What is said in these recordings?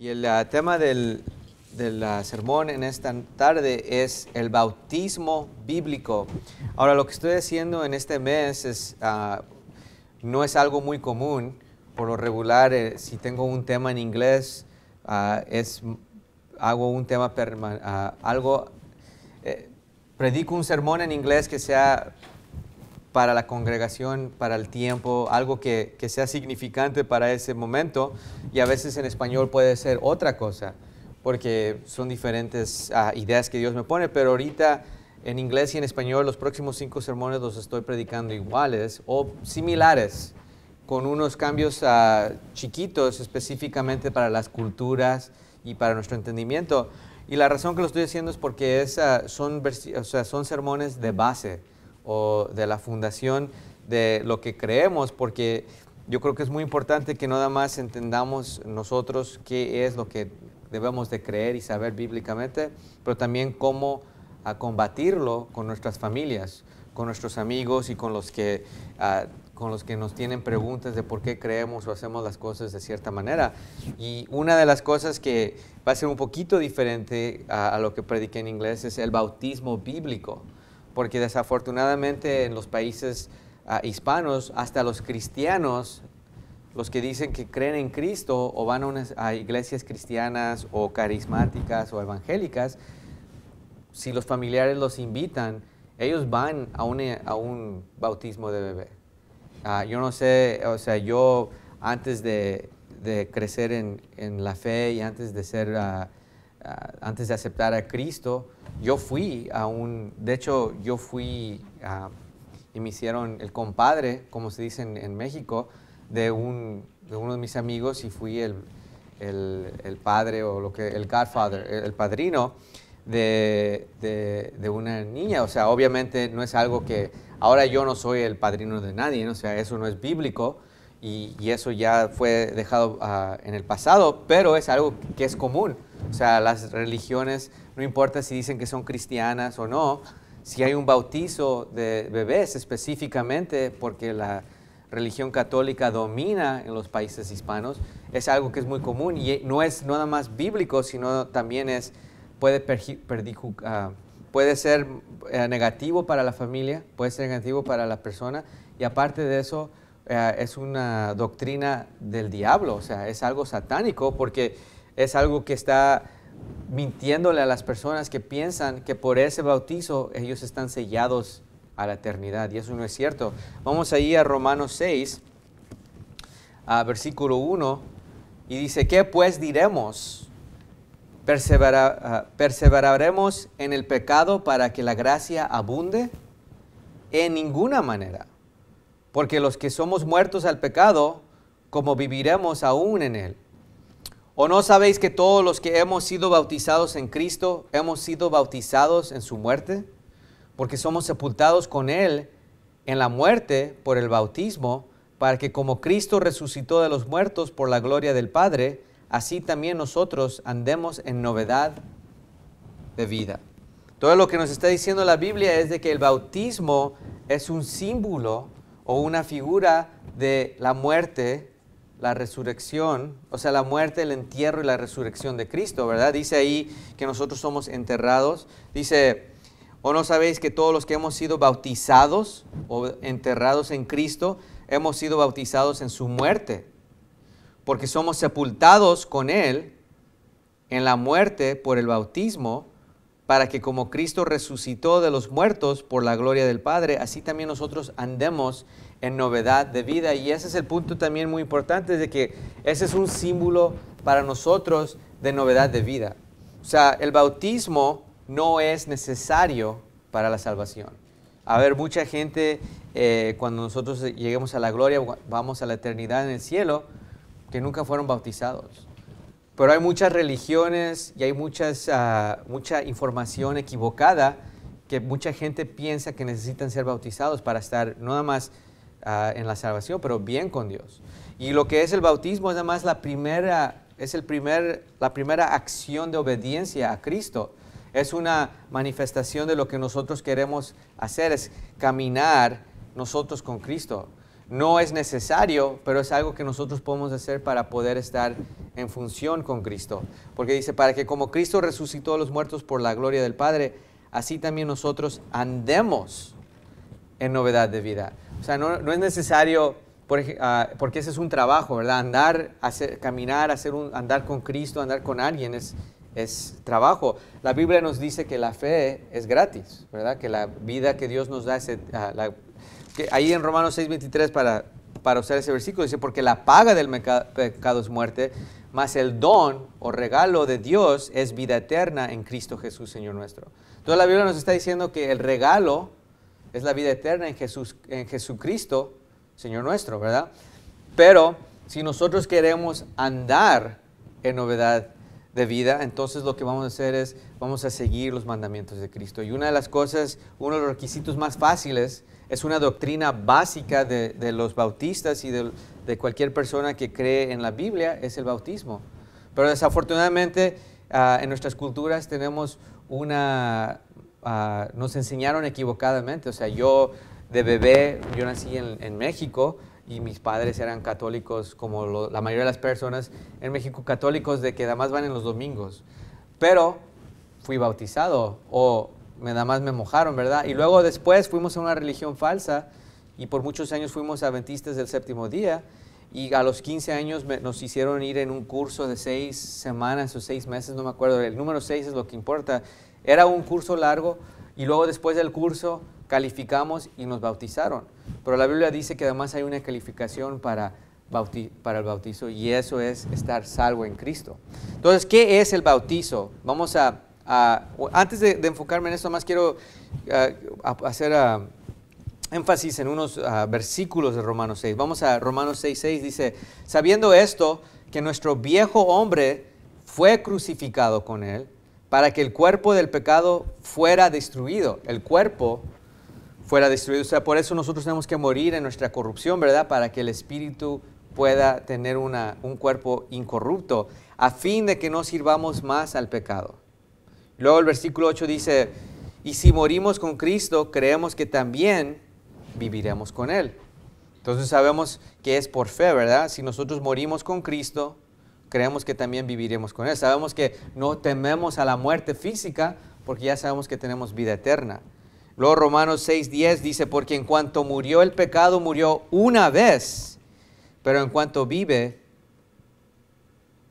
Y el ah, tema del, del, ah, sermón en esta tarde es el bautismo bíblico. Ahora, lo que estoy haciendo en este mes es, ah, no es algo muy común. Por lo regular, eh, si tengo un tema en inglés, es, hago un tema, algo, eh, predico un sermón en inglés que sea para la congregación, para el tiempo, algo que, que, sea significante para ese momento. Y a veces en español puede ser otra cosa, porque son diferentes uh, ideas que Dios me pone, pero ahorita en inglés y en español los próximos cinco sermones los estoy predicando iguales o similares, con unos cambios uh, chiquitos específicamente para las culturas y para nuestro entendimiento. Y la razón que lo estoy haciendo es porque es, uh, son, o sea, son sermones de base o de la fundación de lo que creemos, porque yo creo que es muy importante que nada más entendamos nosotros qué es lo que debemos de creer y saber bíblicamente, pero también cómo a combatirlo con nuestras familias, con nuestros amigos y con los que uh, con los que nos tienen preguntas de por qué creemos o hacemos las cosas de cierta manera. Y una de las cosas que va a ser un poquito diferente a, a lo que prediqué en inglés es el bautismo bíblico porque desafortunadamente en los países uh, hispanos, hasta los cristianos, los que dicen que creen en Cristo o van a, unas, a iglesias cristianas o carismáticas o evangélicas, si los familiares los invitan, ellos van a un, a un bautismo de bebé. Uh, yo no sé, o sea, yo antes de, de crecer en, en, la fe y antes de ser, uh, antes de aceptar a Cristo, yo fui a un, de hecho, yo fui a, y me hicieron el compadre, como se dice en, México, de, un, de, uno de mis amigos y fui el, el, padre o lo que, el godfather, el, padrino de, de, una niña. O sea, obviamente no es algo que, ahora yo no soy el padrino de nadie, o sea, eso no es bíblico. Y, eso ya fue dejado uh, en el pasado, pero es algo que es común. O sea, las religiones no importa si dicen que son cristianas o no, si hay un bautizo de bebés específicamente porque la religión católica domina en los países hispanos, es algo que es muy común y no es nada más bíblico, sino también es, puede, uh, puede ser uh, negativo para la familia, puede ser negativo para la persona y aparte de eso uh, es una doctrina del diablo, o sea, es algo satánico porque es algo que está mintiéndole a las personas que piensan que por ese bautizo ellos están sellados a la eternidad. Y eso no es cierto. Vamos ahí a Romanos 6, a versículo 1, y dice, ¿qué pues diremos? Ah, ¿Perseveraremos en el pecado para que la gracia abunde? En ninguna manera. Porque los que somos muertos al pecado, como viviremos aún en él? ¿O no sabéis que todos los que hemos sido bautizados en Cristo hemos sido bautizados en su muerte? Porque somos sepultados con Él en la muerte por el bautismo, para que como Cristo resucitó de los muertos por la gloria del Padre, así también nosotros andemos en novedad de vida. Todo lo que nos está diciendo la Biblia es de que el bautismo es un símbolo o una figura de la muerte la resurrección, o sea, la muerte, el entierro y la resurrección de Cristo, ¿verdad? Dice ahí que nosotros somos enterrados. Dice, ¿o no sabéis que todos los que hemos sido bautizados o enterrados en Cristo, hemos sido bautizados en su muerte? Porque somos sepultados con Él en la muerte por el bautismo, para que como Cristo resucitó de los muertos por la gloria del Padre, así también nosotros andemos en novedad de vida. Y ese es el punto también muy importante, de que ese es un símbolo para nosotros de novedad de vida. O sea, el bautismo no es necesario para la salvación. A ver, mucha gente, eh, cuando nosotros lleguemos a la gloria, vamos a la eternidad en el cielo, que nunca fueron bautizados. Pero hay muchas religiones y hay muchas, uh, mucha información equivocada que mucha gente piensa que necesitan ser bautizados para estar no nada más uh, en la salvación, pero bien con Dios. Y lo que es el bautismo es además la primera, es el primer, la primera acción de obediencia a Cristo. Es una manifestación de lo que nosotros queremos hacer, es caminar nosotros con Cristo. No es necesario, pero es algo que nosotros podemos hacer para poder estar en función con Cristo. Porque dice, para que como Cristo resucitó a los muertos por la gloria del Padre, así también nosotros andemos en novedad de vida. O sea, no, es necesario, ah, porque ese es un trabajo, ¿verdad? Andar, hacer, caminar, hacer un, andar con Cristo, andar con alguien es, es trabajo. La Biblia nos dice que la fe es gratis, ¿verdad? Que la vida que Dios nos da, es, ah, que ahí en Romanos 6:23 para, para usar ese versículo dice, porque la paga del pecado es muerte, mas el don o regalo de Dios es vida eterna en Cristo Jesús, Señor nuestro. Entonces la Biblia nos está diciendo que el regalo es la vida eterna en, Jesús, en Jesucristo, Señor nuestro, ¿verdad? Pero si nosotros queremos andar en novedad de vida, entonces lo que vamos a hacer es, vamos a seguir los mandamientos de Cristo. Y una de las cosas, uno de los requisitos más fáciles, es una doctrina básica de, los bautistas y de, cualquier persona que cree en la Biblia, es el bautismo. Pero desafortunadamente ah, en nuestras culturas tenemos una, Ah, nos enseñaron equivocadamente. O sea, yo de bebé, yo nací en, México y mis padres eran católicos como la mayoría de las personas en México católicos de que nada más van en los domingos. Pero fui bautizado o me nada más me mojaron, ¿verdad? Y luego después fuimos a una religión falsa y por muchos años fuimos adventistas del séptimo día y a los 15 años nos hicieron ir en un curso de seis semanas o seis meses, no me acuerdo, el número seis es lo que importa, era un curso largo y luego después del curso calificamos y nos bautizaron. Pero la Biblia dice que además hay una calificación para, para el bautizo y eso es estar salvo en Cristo. Entonces, ¿qué es el bautizo? Vamos a, antes de, enfocarme en esto, más quiero eh, hacer ah, énfasis en unos ah, versículos de Romanos 6. Vamos a Romanos 6, 6, dice, sabiendo esto, que nuestro viejo hombre fue crucificado con él para que el cuerpo del pecado fuera destruido. El cuerpo fuera destruido. O sea, por eso nosotros tenemos que morir en nuestra corrupción, ¿verdad? Para que el espíritu pueda tener una, un cuerpo incorrupto, a fin de que no sirvamos más al pecado. Luego el versículo 8 dice, y si morimos con Cristo, creemos que también viviremos con Él. Entonces sabemos que es por fe, ¿verdad? Si nosotros morimos con Cristo, creemos que también viviremos con Él. Sabemos que no tememos a la muerte física porque ya sabemos que tenemos vida eterna. Luego Romanos 6:10 dice, porque en cuanto murió el pecado, murió una vez, pero en cuanto vive,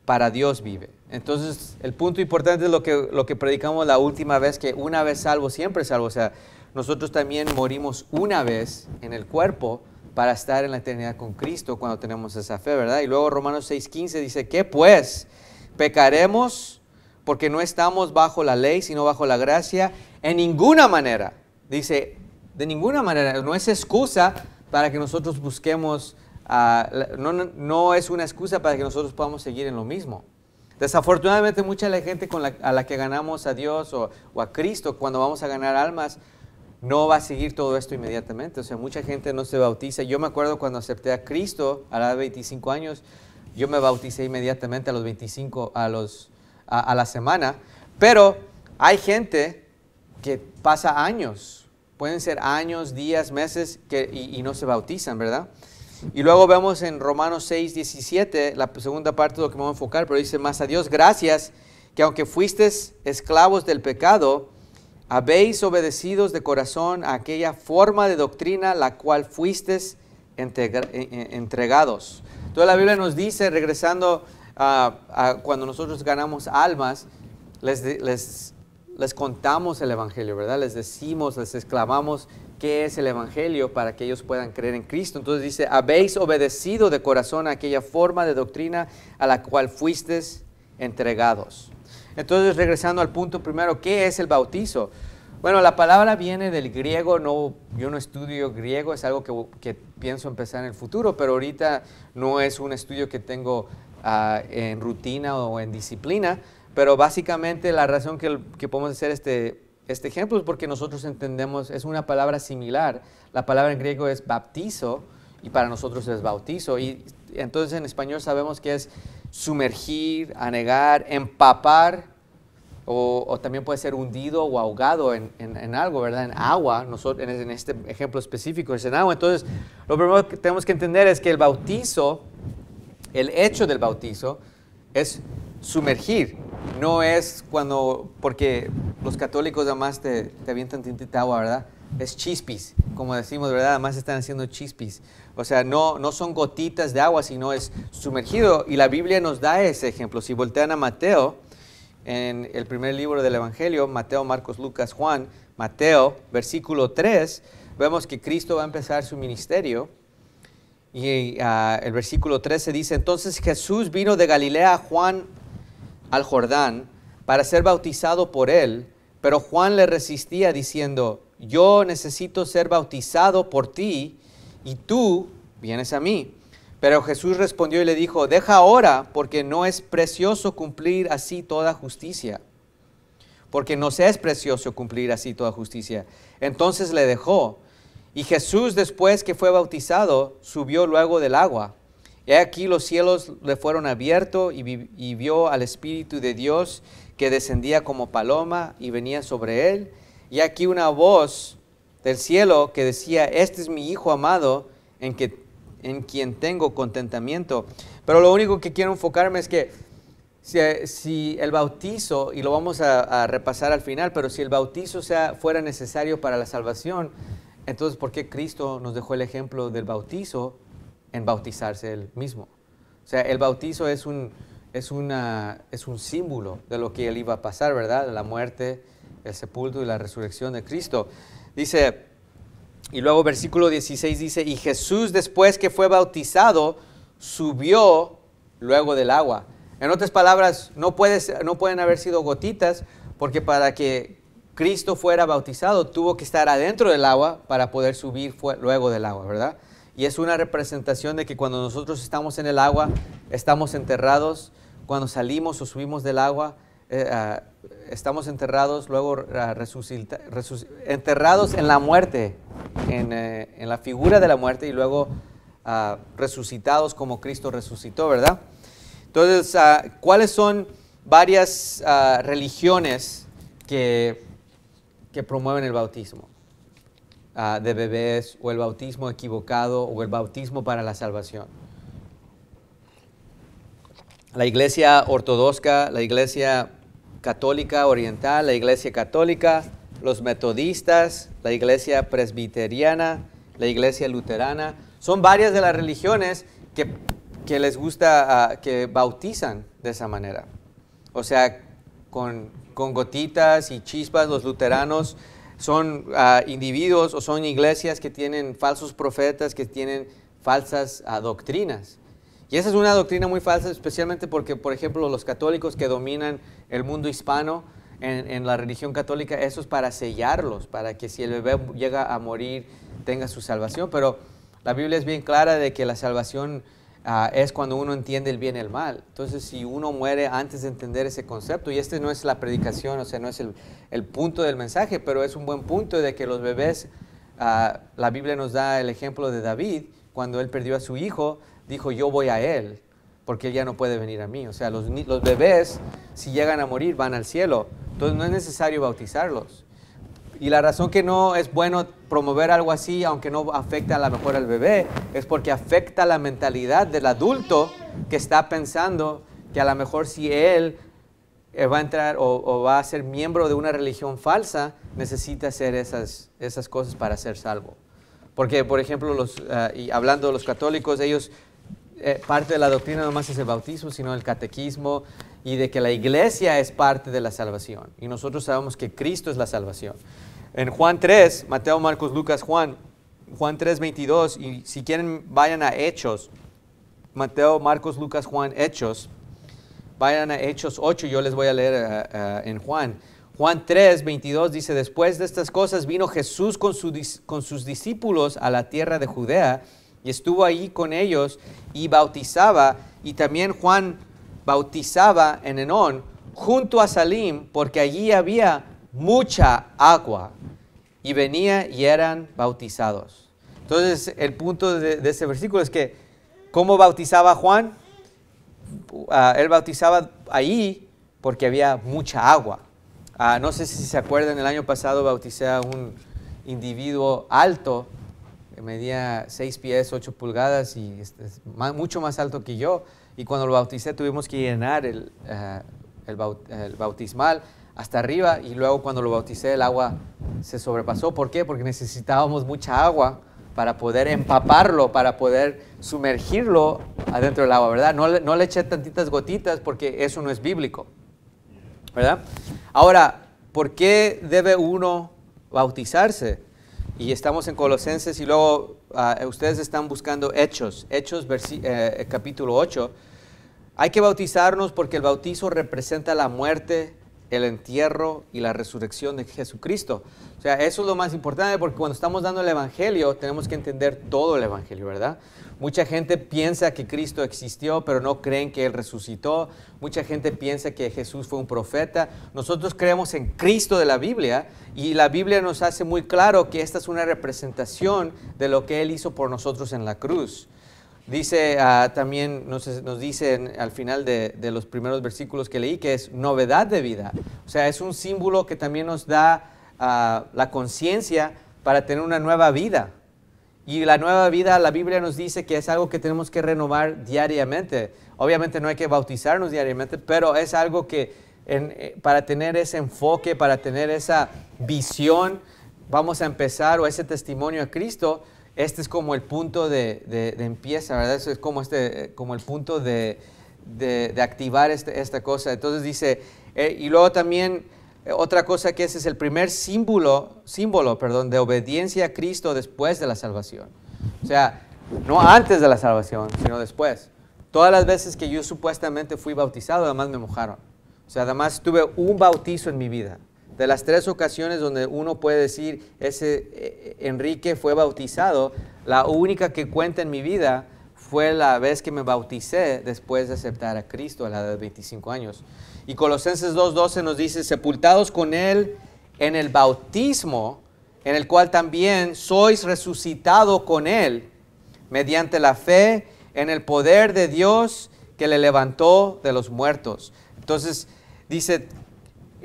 para Dios vive. Entonces, el punto importante es lo que, lo que predicamos la última vez, que una vez salvo, siempre salvo. O sea, nosotros también morimos una vez en el cuerpo, para estar en la eternidad con Cristo cuando tenemos esa fe, ¿verdad? Y luego Romanos 6:15 dice, ¿qué pues? ¿Pecaremos porque no estamos bajo la ley, sino bajo la gracia? En ninguna manera. Dice, de ninguna manera. No es excusa para que nosotros busquemos, ah, no, no, es una excusa para que nosotros podamos seguir en lo mismo. Desafortunadamente mucha la gente a la que ganamos a Dios o, a Cristo cuando vamos a ganar almas, no va a seguir todo esto inmediatamente. O sea, mucha gente no se bautiza. Yo me acuerdo cuando acepté a Cristo a la de 25 años, yo me bauticé inmediatamente a los 25, a, los, a, la semana. Pero hay gente que pasa años, pueden ser años, días, meses, que, y, no se bautizan, ¿verdad? Y luego vemos en Romanos 6, 17, la segunda parte de lo que me voy a enfocar, pero dice, más a Dios gracias, que aunque fuisteis esclavos del pecado, habéis obedecidos de corazón a aquella forma de doctrina la cual fuisteis entregados. Toda la Biblia nos dice, regresando a, cuando nosotros ganamos almas, les, les, les, contamos el Evangelio, ¿verdad? Les decimos, les exclamamos qué es el Evangelio para que ellos puedan creer en Cristo. Entonces dice, habéis obedecido de corazón aquella forma de doctrina a la cual fuisteis entregados. Entonces, regresando al punto primero, ¿qué es el bautizo? Bueno, la palabra viene del griego, no, yo no estudio griego, es algo que, pienso empezar en el futuro, pero ahorita no es un estudio que tengo ah, en rutina o en disciplina, pero básicamente la razón que, que podemos hacer este, este ejemplo es porque nosotros entendemos, es una palabra similar, la palabra en griego es baptizo y para nosotros es bautizo, y entonces en español sabemos que es sumergir, anegar, empapar o, también puede ser hundido o ahogado en, algo, ¿verdad? En agua, nosotros, en, este ejemplo específico es en agua. Entonces, lo primero que tenemos que entender es que el bautizo, el hecho del bautizo, es sumergir, no es cuando, porque los católicos además te, te avientan tintita agua, ¿verdad? Es chispis, como decimos, ¿verdad? Además están haciendo chispis. O sea, no, no son gotitas de agua, sino es sumergido. Y la Biblia nos da ese ejemplo. Si voltean a Mateo, en el primer libro del Evangelio, Mateo, Marcos, Lucas, Juan, Mateo, versículo 3, vemos que Cristo va a empezar su ministerio. Y ah, el versículo 13 dice, entonces Jesús vino de Galilea a Juan al Jordán para ser bautizado por él, pero Juan le resistía diciendo, yo necesito ser bautizado por ti y tú vienes a mí. Pero Jesús respondió y le dijo, deja ahora, porque no es precioso cumplir así toda justicia. Porque no se es precioso cumplir así toda justicia. Entonces le dejó. Y Jesús, después que fue bautizado, subió luego del agua. Y aquí los cielos le fueron abiertos y, vio al Espíritu de Dios que descendía como paloma y venía sobre él. Y aquí una voz del cielo que decía, este es mi Hijo amado en quien tengo contentamiento. Pero lo único que quiero enfocarme es que si, el bautizo, y lo vamos a, repasar al final, pero si el bautizo sea, fuera necesario para la salvación, entonces ¿por qué Cristo nos dejó el ejemplo del bautizo en bautizarse él mismo? O sea, el bautizo es un, es, una, es un símbolo de lo que él iba a pasar, ¿verdad? La muerte, el sepulcro y la resurrección de Cristo. Dice, y luego versículo 16 dice, y Jesús después que fue bautizado, subió luego del agua. En otras palabras, no, no pueden haber sido gotitas, porque para que Cristo fuera bautizado tuvo que estar adentro del agua para poder subir luego del agua, ¿verdad? Y es una representación de que cuando nosotros estamos en el agua, estamos enterrados, cuando salimos o subimos del agua, eh, ah, estamos enterrados, luego ah, enterrados en la muerte, eh, en, la figura de la muerte y luego ah, resucitados como Cristo resucitó, ¿verdad? Entonces, ¿cuáles son varias religiones que, que promueven el bautismo? De bebés o el bautismo equivocado o el bautismo para la salvación. La iglesia ortodoxa, la iglesia católica oriental, la iglesia católica, los metodistas, la iglesia presbiteriana, la iglesia luterana. Son varias de las religiones que, que les gusta, ah, que bautizan de esa manera. O sea, con, con gotitas y chispas, los luteranos son ah, individuos o son iglesias que tienen falsos profetas, que tienen falsas ah, doctrinas. Y esa es una doctrina muy falsa, especialmente porque, por ejemplo, los católicos que dominan el mundo hispano en, la religión católica, eso es para sellarlos, para que si el bebé llega a morir tenga su salvación. Pero la Biblia es bien clara de que la salvación ah, es cuando uno entiende el bien y el mal. Entonces, si uno muere antes de entender ese concepto, y este no es la predicación, o sea, no es el, punto del mensaje, pero es un buen punto de que los bebés, ah, la Biblia nos da el ejemplo de David, cuando él perdió a su hijo, dijo, yo voy a Él, porque Él ya no puede venir a mí. O sea, los, los bebés, si llegan a morir, van al cielo. Entonces no es necesario bautizarlos. Y la razón que no es bueno promover algo así, aunque no afecta a lo mejor al bebé, es porque afecta la mentalidad del adulto que está pensando que a lo mejor si él eh, va a entrar o, va a ser miembro de una religión falsa, necesita hacer esas, esas cosas para ser salvo. Porque, por ejemplo, los, ah, y hablando de los católicos, ellos eh, parte de la doctrina no más es el bautismo, sino el catequismo y de que la iglesia es parte de la salvación. Y nosotros sabemos que Cristo es la salvación. En Juan 3, Mateo, Marcos, Lucas, Juan, Juan 3, 22, y si quieren vayan a Hechos, Mateo, Marcos, Lucas, Juan, Hechos, vayan a Hechos 8, yo les voy a leer eh, eh, en Juan. Juan 3, 22 dice, después de estas cosas vino Jesús con, sus discípulos a la tierra de Judea y estuvo ahí con ellos y bautizaba. Y también Juan bautizaba en Enón junto a Salim porque allí había mucha agua y venía y eran bautizados. Entonces el punto de, ese versículo es que ¿cómo bautizaba Juan? Ah, él bautizaba ahí porque había mucha agua. Ah, no sé si se acuerdan, el año pasado bauticé a un individuo alto, que medía 6 pies, 8 pulgadas y este, es ma- mucho más alto que yo. Y cuando lo bauticé tuvimos que llenar el, ah, el bau- el bautismal hasta arriba y luego cuando lo bauticé el agua se sobrepasó. ¿Por qué? Porque necesitábamos mucha agua para poder empaparlo, para poder sumergirlo adentro del agua, ¿verdad? No no le eché tantitas gotitas porque eso no es bíblico. ¿verdad? Ahora, ¿por qué debe uno bautizarse? Y estamos en Colosenses y luego ah, ustedes están buscando Hechos, Hechos versi- eh, capítulo 8. Hay que bautizarnos porque el bautizo representa la muerte, el entierro y la resurrección de Jesucristo. O sea, eso es lo más importante porque cuando estamos dando el Evangelio tenemos que entender todo el Evangelio, ¿verdad? Mucha gente piensa que Cristo existió, pero no creen que Él resucitó. Mucha gente piensa que Jesús fue un profeta. Nosotros creemos en Cristo de la Biblia y la Biblia nos hace muy claro que esta es una representación de lo que Él hizo por nosotros en la cruz. Dice ah, también, nos, nos dice en- al final de, los primeros versículos que leí, que es novedad de vida. O sea, es un símbolo que también nos da ah, la conciencia para tener una nueva vida. Y la nueva vida, la Biblia nos dice que es algo que tenemos que renovar diariamente. Obviamente no hay que bautizarnos diariamente, pero es algo que eh, para tener ese enfoque, para tener esa visión, vamos a empezar, o ese testimonio a Cristo, este es como el punto de, de- de empieza, ¿verdad? Eso es como, este, eh, como el punto de, de- activar este- esta cosa. Entonces dice, eh, y luego también eh, otra cosa que ese es el primer símbolo, símbolo perdón, de obediencia a Cristo después de la salvación. O sea, no antes de la salvación, sino después. Todas las veces que yo supuestamente fui bautizado, además me mojaron. O sea, además tuve un bautizo en mi vida. De las tres ocasiones donde uno puede decir, ese eh, Enrique fue bautizado, la única que cuenta en mi vida fue la vez que me bauticé después de aceptar a Cristo a la edad de 25 años. Y Colosenses 2.12 nos dice, sepultados con Él en el bautismo, en el cual también sois resucitado con Él, mediante la fe en el poder de Dios que le levantó de los muertos. Entonces dice,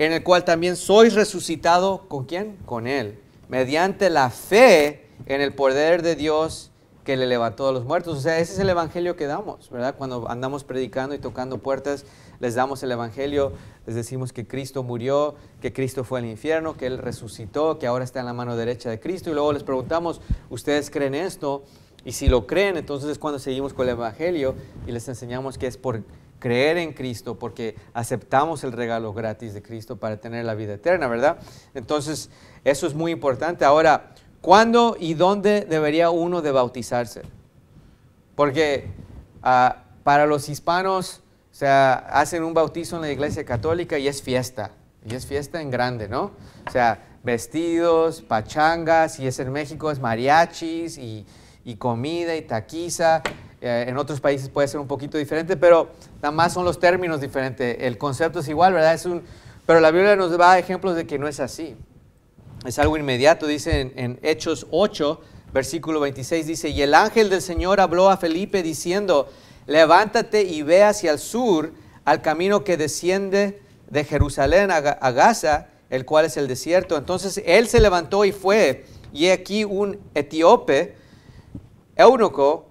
en el cual también sois resucitado con quién? Con Él, mediante la fe en el poder de Dios que le levantó de los muertos. O sea, ese es el evangelio que damos, ¿verdad? Cuando andamos predicando y tocando puertas, les damos el evangelio, les decimos que Cristo murió, que Cristo fue al infierno, que Él resucitó, que ahora está en la mano derecha de Cristo. Y luego les preguntamos, ¿ustedes creen esto? Y si lo creen, entonces es cuando seguimos con el evangelio y les enseñamos que es por creer en Cristo, porque aceptamos el regalo gratis de Cristo para tener la vida eterna, ¿verdad? Entonces, eso es muy importante. Ahora, ¿cuándo y dónde debería uno de bautizarse? Porque ah, para los hispanos, o sea, hacen un bautizo en la iglesia católica y es fiesta, y es fiesta en grande, ¿no? O sea, vestidos, pachangas, y es en México es mariachis y, y comida y taquiza. Eh, en otros países puede ser un poquito diferente, pero nada más son los términos diferentes. El concepto es igual, ¿verdad? Es un, pero la Biblia nos da ejemplos de que no es así. Es algo inmediato, dice en, Hechos 8, versículo 26, dice, y el ángel del Señor habló a Felipe diciendo, levántate y ve hacia el sur, al camino que desciende de Jerusalén a, Ga- a Gaza, el cual es el desierto. Entonces él se levantó y fue, y aquí un etíope, eunuco,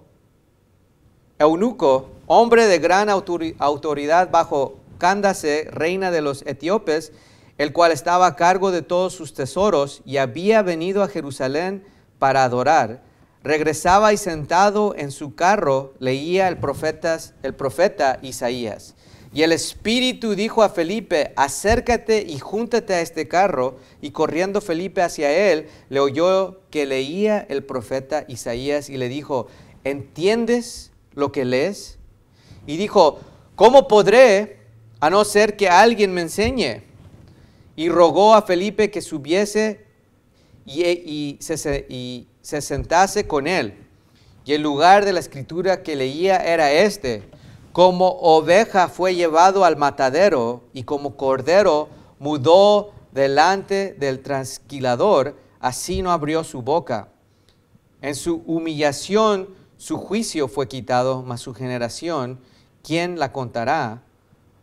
eunuco, hombre de gran autori- autoridad bajo Cándase, reina de los etíopes, el cual estaba a cargo de todos sus tesoros y había venido a Jerusalén para adorar. Regresaba y sentado en su carro leía el, profetas, el profeta Isaías. Y el Espíritu dijo a Felipe, acércate y júntate a este carro. Y corriendo Felipe hacia él, le oyó que leía el profeta Isaías y le dijo, ¿entiendes lo que lees? Y dijo, ¿cómo podré a no ser que alguien me enseñe? Y rogó a Felipe que subiese y, y se, se- y se sentase con él. Y el lugar de la escritura que leía era este, como oveja fue llevado al matadero y como cordero mudó delante del transquilador, así no abrió su boca. En su humillación su juicio fue quitado, mas su generación, ¿quién la contará?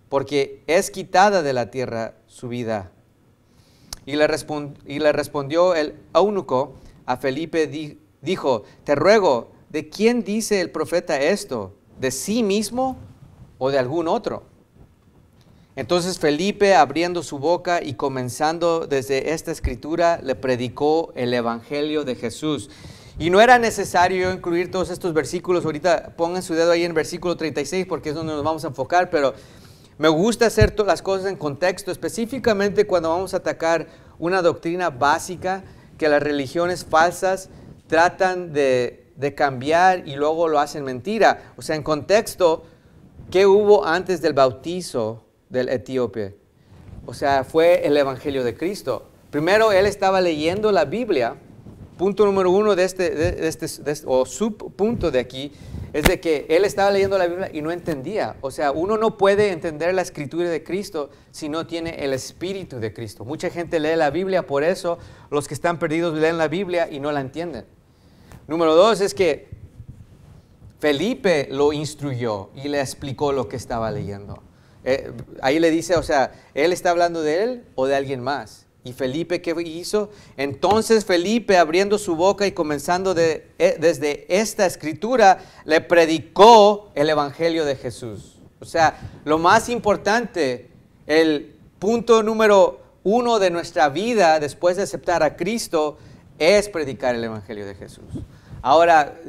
Porque es quitada de la tierra su vida. Y le, respondió el eunuco a Felipe, dijo, te ruego, ¿de quién dice el profeta esto? ¿De sí mismo o de algún otro? Entonces Felipe, abriendo su boca y comenzando desde esta escritura, le predicó el Evangelio de Jesús. Y no era necesario incluir todos estos versículos. Ahorita pongan su dedo ahí en versículo 36 porque es donde nos vamos a enfocar, pero me gusta hacer las cosas en contexto, específicamente cuando vamos a atacar una doctrina básica que las religiones falsas tratan de, de cambiar y luego lo hacen mentira. O sea, en contexto, ¿qué hubo antes del bautizo del etíope? O sea, fue el Evangelio de Cristo. Primero, él estaba leyendo la Biblia punto número uno de este, de, este, este o subpunto de aquí, es de que él estaba leyendo la Biblia y no entendía. O sea, uno no puede entender la escritura de Cristo si no tiene el espíritu de Cristo. Mucha gente lee la Biblia, por eso los que están perdidos leen la Biblia y no la entienden. Número dos es que Felipe lo instruyó y le explicó lo que estaba leyendo. Eh, ahí le dice, o sea, ¿él está hablando de él o de alguien más? ¿Y Felipe qué hizo? Entonces Felipe, abriendo su boca y comenzando de, eh, desde esta escritura, le predicó el Evangelio de Jesús. O sea, lo más importante, el punto número uno de nuestra vida después de aceptar a Cristo es predicar el Evangelio de Jesús. Ahora,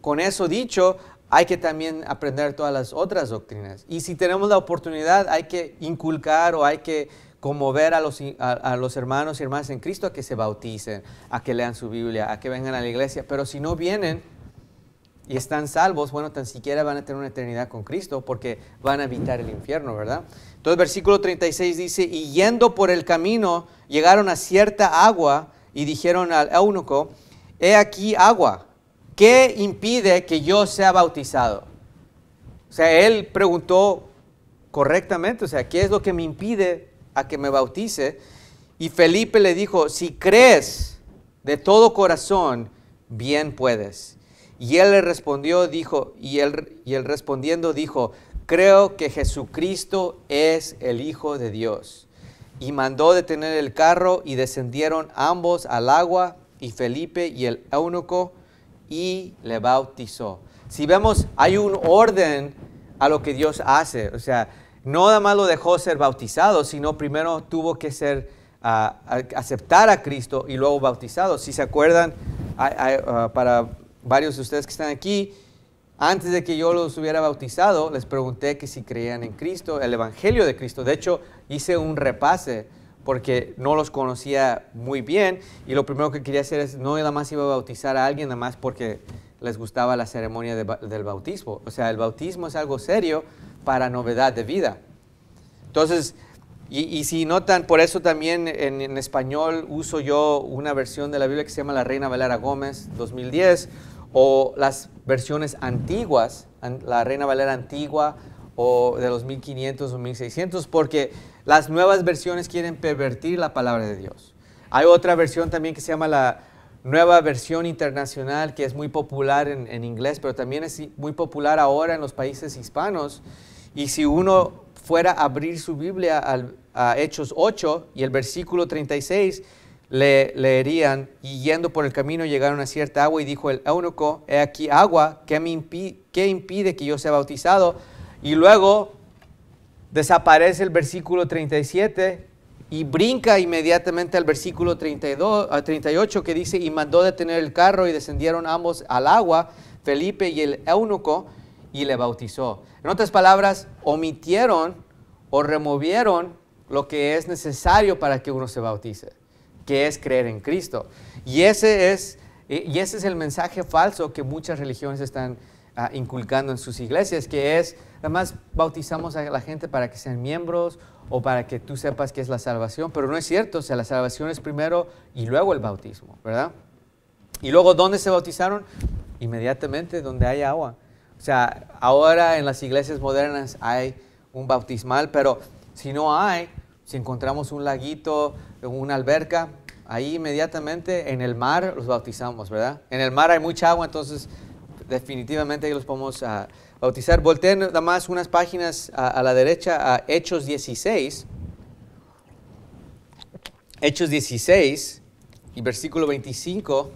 con eso dicho, hay que también aprender todas las otras doctrinas. Y si tenemos la oportunidad, hay que inculcar o hay que conmover a los, a, los hermanos y hermanas en Cristo a que se bauticen, a que lean su Biblia, a que vengan a la iglesia. Pero si no vienen y están salvos, bueno, tan siquiera van a tener una eternidad con Cristo porque van a evitar el infierno, ¿verdad? Entonces, versículo 36 dice, y yendo por el camino, llegaron a cierta agua y dijeron al eunuco, he aquí agua, ¿qué impide que yo sea bautizado? O sea, él preguntó correctamente, o sea, ¿qué es lo que me impide a que me bautice. Y Felipe le dijo, si crees de todo corazón, bien puedes. Y él le respondió, dijo, y él, y él respondiendo dijo, creo que Jesucristo es el Hijo de Dios. Y mandó detener el carro y descendieron ambos al agua y Felipe y el eunuco y le bautizó. Si vemos, hay un orden a lo que Dios hace. O sea, no nada más lo dejó ser bautizado, sino primero tuvo que ser, ah, aceptar a Cristo y luego bautizado. Si se acuerdan, ah, para varios de ustedes que están aquí, antes de que yo los hubiera bautizado, les pregunté que si creían en Cristo, el Evangelio de Cristo. De hecho, hice un repase porque no los conocía muy bien y lo primero que quería hacer es no nada más iba a bautizar a alguien, nada más porque les gustaba la ceremonia del bautismo. O sea, el bautismo es algo serio para novedad de vida. Entonces, y, si notan, por eso también en, español uso yo una versión de la Biblia que se llama La Reina Valera Gómez 2010 o las versiones antiguas, la Reina Valera antigua o de los 1500 o 1600, porque las nuevas versiones quieren pervertir la palabra de Dios. Hay otra versión también que se llama la nueva versión internacional, que es muy popular en inglés, pero también es muy popular ahora en los países hispanos, y si uno fuera a abrir su Biblia a Hechos 8 y el versículo 36, le leerían, y yendo por el camino llegaron a cierta agua y dijo el eunuco, he aquí agua, ¿qué, me impide, ¿qué impide que yo sea bautizado? Y luego desaparece el versículo 37 y brinca inmediatamente al versículo 32, a 38 que dice, y mandó detener el carro y descendieron ambos al agua, Felipe y el eunuco, y le bautizó. En otras palabras, omitieron o removieron lo que es necesario para que uno se bautice, que es creer en Cristo. Y ese es, y ese es el mensaje falso que muchas religiones están ah, inculcando en sus iglesias, que es, además bautizamos a la gente para que sean miembros o para que tú sepas que es la salvación, pero no es cierto, o sea, la salvación es primero y luego el bautismo, ¿verdad? Y luego, ¿dónde se bautizaron? Inmediatamente donde hay agua. O sea, ahora en las iglesias modernas hay un bautismal, pero si no hay, si encontramos un laguito, una alberca, ahí inmediatamente en el mar los bautizamos, ¿verdad? En el mar hay mucha agua, entonces definitivamente los podemos uh, bautizar. Volteen nada más unas páginas a, la derecha a Hechos 16. Hechos 16 y versículo 25,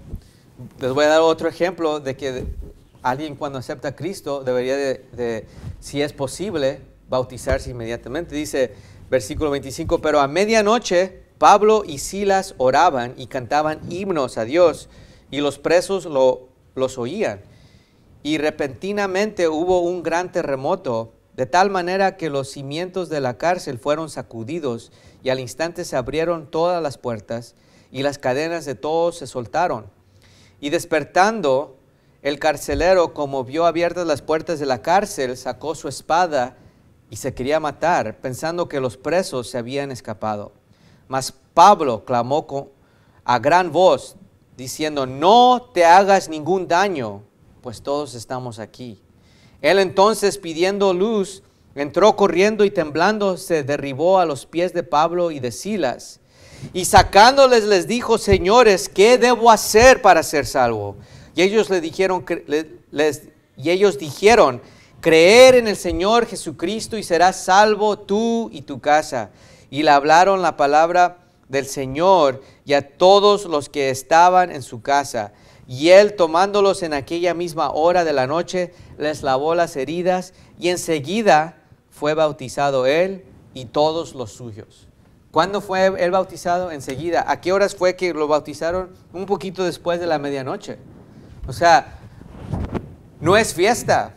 les voy a dar otro ejemplo de que alguien cuando acepta a Cristo debería de, si es posible, bautizarse inmediatamente. Dice versículo 25, pero a medianoche Pablo y Silas oraban y cantaban himnos a Dios y los presos lo, los oían. Y repentinamente hubo un gran terremoto, de tal manera que los cimientos de la cárcel fueron sacudidos y al instante se abrieron todas las puertas y las cadenas de todos se soltaron. Y despertando, el carcelero, como vio abiertas las puertas de la cárcel, sacó su espada y se quería matar, pensando que los presos se habían escapado. Mas Pablo clamó a gran voz, diciendo, no te hagas ningún daño, pues todos estamos aquí. Él entonces, pidiendo luz, entró corriendo y temblando, se derribó a los pies de Pablo y de Silas. Y sacándoles les dijo, señores, ¿qué debo hacer para ser salvo? Y ellos le dijeron, y ellos dijeron, creer en el Señor Jesucristo y serás salvo tú y tu casa. Y le hablaron la palabra del Señor y a todos los que estaban en su casa. Y él, tomándolos en aquella misma hora de la noche, les lavó las heridas y enseguida fue bautizado él y todos los suyos. ¿Cuándo fue él bautizado? Enseguida. ¿A qué horas fue que lo bautizaron? Un poquito después de la medianoche. O sea, no es fiesta,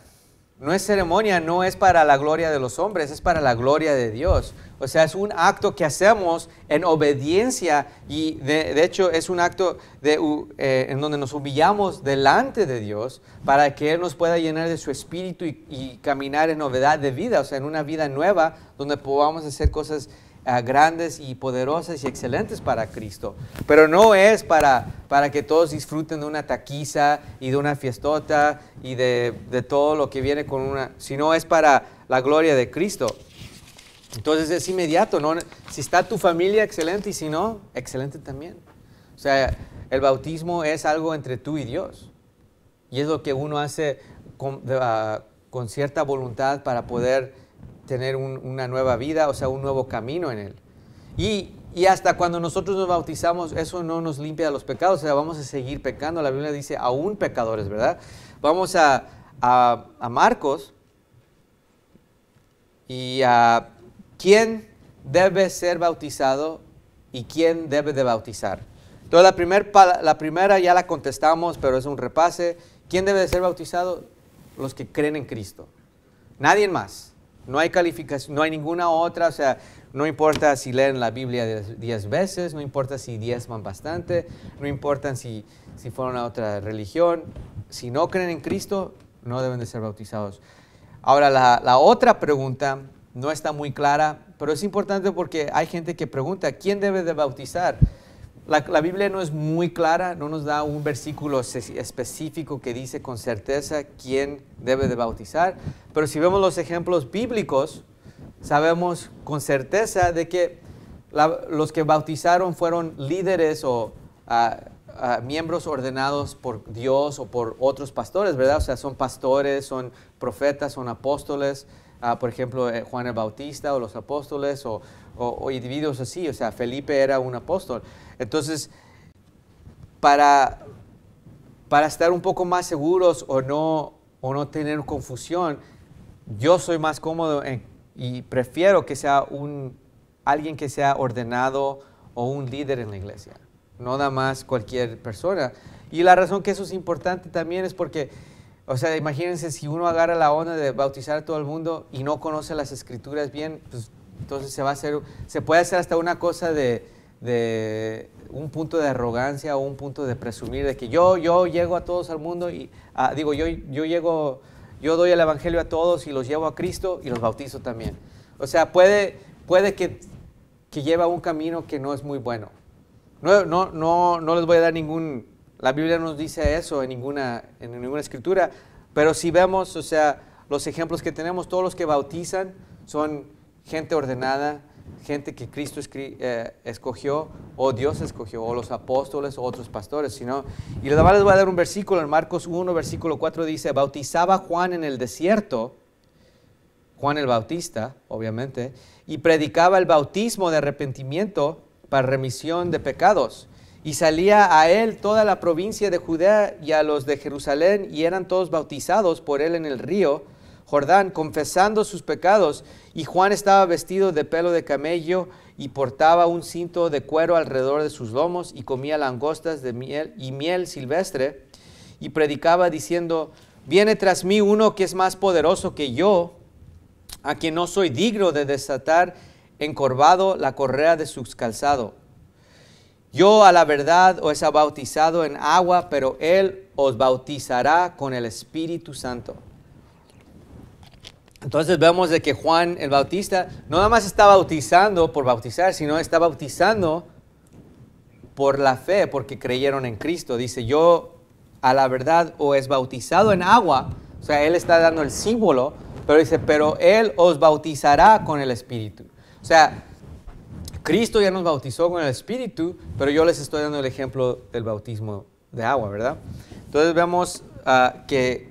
no es ceremonia, no es para la gloria de los hombres, es para la gloria de Dios. O sea, es un acto que hacemos en obediencia y de, hecho es un acto eh, en donde nos humillamos delante de Dios para que Él nos pueda llenar de su espíritu y, y caminar en novedad de vida, o sea, en una vida nueva donde podamos hacer cosas grandes y poderosas y excelentes para Cristo. Pero no es para, para que todos disfruten de una taquiza y de una fiestota y de, de todo lo que viene con una, sino es para la gloria de Cristo. Entonces es inmediato, ¿no? Si está tu familia, excelente, y si no, excelente también. O sea, el bautismo es algo entre tú y Dios. Y es lo que uno hace con, ah, con cierta voluntad para poder tener una nueva vida, o sea, un nuevo camino en Él. Y, y, hasta cuando nosotros nos bautizamos, eso no nos limpia de los pecados, o sea, vamos a seguir pecando. La Biblia dice, aún pecadores, ¿verdad? Vamos a, a, a Marcos y a quién debe ser bautizado y quién debe de bautizar. Entonces, la, primer, la primera ya la contestamos, pero es un repase. ¿Quién debe de ser bautizado? Los que creen en Cristo. Nadie más. No hay calificación, no hay ninguna otra, o sea, no importa si leen la Biblia diez veces, no importa si diezman bastante, no importa si, si fueron a otra religión, si no creen en Cristo, no deben de ser bautizados. Ahora, la, la otra pregunta no está muy clara, pero es importante porque hay gente que pregunta, ¿quién debe de bautizar? La, Biblia no es muy clara, no nos da un versículo específico que dice con certeza quién debe de bautizar, pero si vemos los ejemplos bíblicos, sabemos con certeza de que los que bautizaron fueron líderes o ah, ah, miembros ordenados por Dios o por otros pastores, ¿verdad? O sea, son pastores, son profetas, son apóstoles, ah, por ejemplo, eh, Juan el Bautista o los apóstoles o, o individuos así, o sea, Felipe era un apóstol. Entonces, para, para estar un poco más seguros o no, o no tener confusión, yo soy más cómodo y prefiero que sea un, alguien que sea ordenado o un líder en la iglesia, no nada más cualquier persona. Y la razón que eso es importante también es porque, o sea, imagínense si uno agarra la onda de bautizar a todo el mundo y no conoce las escrituras bien, pues entonces se va a hacer, se puede hacer hasta una cosa de, de un punto de arrogancia o un punto de presumir de que yo, yo llego a todos al mundo y ah, digo, yo, yo llego, yo doy el evangelio a todos y los llevo a Cristo y los bautizo también. O sea, puede, puede que, que lleva un camino que no es muy bueno. No, no, no, no les voy a dar ningún, la Biblia nos dice eso en ninguna, en ninguna escritura, pero si vemos, o sea, los ejemplos que tenemos, todos los que bautizan son gente ordenada, gente que Cristo eh, escogió o Dios escogió, o los apóstoles o otros pastores, sino, y les voy a dar un versículo en Marcos 1, versículo 4 dice, bautizaba Juan en el desierto, Juan el Bautista, obviamente, y predicaba el bautismo de arrepentimiento para remisión de pecados. Y salía a él toda la provincia de Judea y a los de Jerusalén, y eran todos bautizados por él en el río Jordán, confesando sus pecados. Y Juan estaba vestido de pelo de camello y portaba un cinto de cuero alrededor de sus lomos y comía langostas de miel y miel silvestre. Y predicaba diciendo, viene tras mí uno que es más poderoso que yo, a quien no soy digno de desatar encorvado la correa de sus calzados. Yo a la verdad os he bautizado en agua, pero Él os bautizará con el Espíritu Santo. Entonces vemos de que Juan el Bautista no nada más está bautizando por bautizar, sino está bautizando por la fe, porque creyeron en Cristo. Dice, yo a la verdad os he bautizado en agua, o sea, Él está dando el símbolo, pero dice, pero Él os bautizará con el Espíritu. O sea, Cristo ya nos bautizó con el Espíritu, pero yo les estoy dando el ejemplo del bautismo de agua, ¿verdad? Entonces vemos uh, que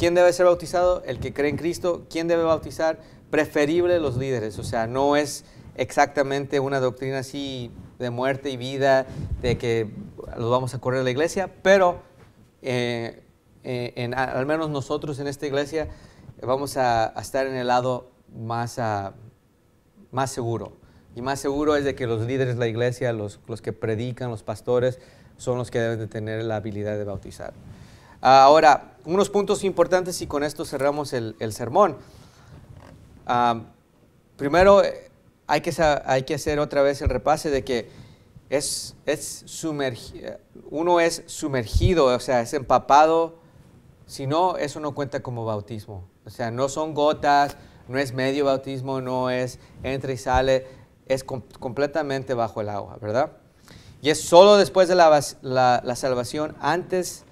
¿quién debe ser bautizado? El que cree en Cristo. ¿Quién debe bautizar? Preferible los líderes, o sea, no es exactamente una doctrina así de muerte y vida, de que los vamos a correr a la iglesia, pero eh, eh, en, al menos nosotros en esta iglesia vamos a, estar en el lado más, uh, más seguro. Y más seguro es de que los líderes de la iglesia, los, los que predican, los pastores, son los que deben de tener la habilidad de bautizar. Ahora, unos puntos importantes y con esto cerramos el, el sermón. Uh, primero, hay que, hay que hacer otra vez el repase de que es, es uno es sumergido, o sea, es empapado. Si no, eso no cuenta como bautismo. O sea, no son gotas, no es medio bautismo, no es entra y sale es completamente bajo el agua, ¿verdad? Y es solo después de la, la, salvación, antes,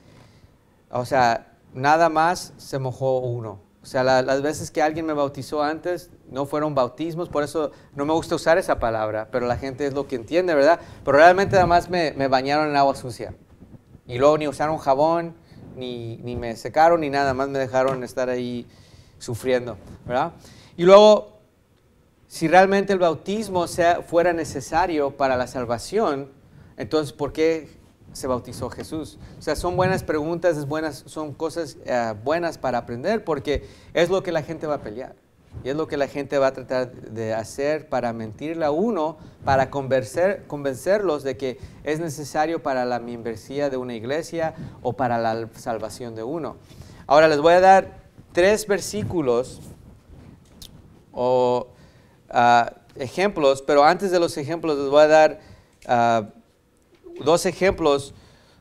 o sea, nada más se mojó uno. O sea, las veces que alguien me bautizó antes no fueron bautismos, por eso no me gusta usar esa palabra, pero la gente es lo que entiende, ¿verdad? Pero realmente nada más me, me bañaron en agua sucia. Y luego ni usaron jabón, ni, ni me secaron, ni nada más me dejaron estar ahí sufriendo, ¿verdad? Y luego si realmente el bautismo sea, fuera necesario para la salvación, entonces ¿por qué se bautizó Jesús? O sea, son buenas preguntas, es buenas, son cosas eh, buenas para aprender porque es lo que la gente va a pelear. Y es lo que la gente va a tratar de hacer para mentirle a uno, para convencer, convencerlos de que es necesario para la membresía de una iglesia o para la salvación de uno. Ahora les voy a dar tres versículos o Ah, ejemplos, pero antes de los ejemplos les voy a dar ah, dos ejemplos